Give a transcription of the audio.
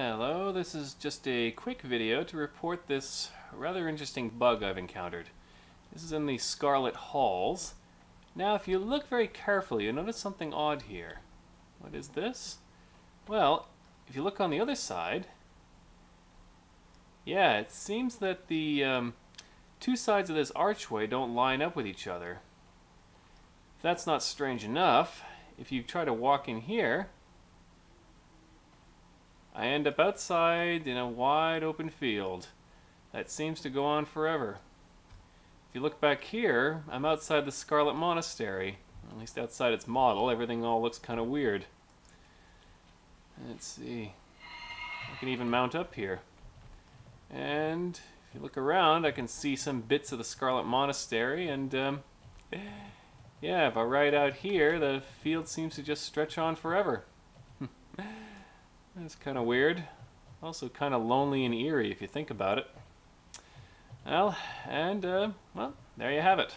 Hello, this is just a quick video to report this rather interesting bug I've encountered. This is in the Scarlet Halls. Now if you look very carefully, you notice something odd here. What is this? Well, if you look on the other side, yeah, it seems that the um, two sides of this archway don't line up with each other. If that's not strange enough, if you try to walk in here, I end up outside in a wide open field. That seems to go on forever. If you look back here, I'm outside the Scarlet Monastery. At least outside its model, everything all looks kind of weird. Let's see. I can even mount up here. And if you look around, I can see some bits of the Scarlet Monastery, and um, yeah, if I ride out here, the field seems to just stretch on forever. That's kind of weird. Also kind of lonely and eerie if you think about it. Well, and, uh, well, there you have it.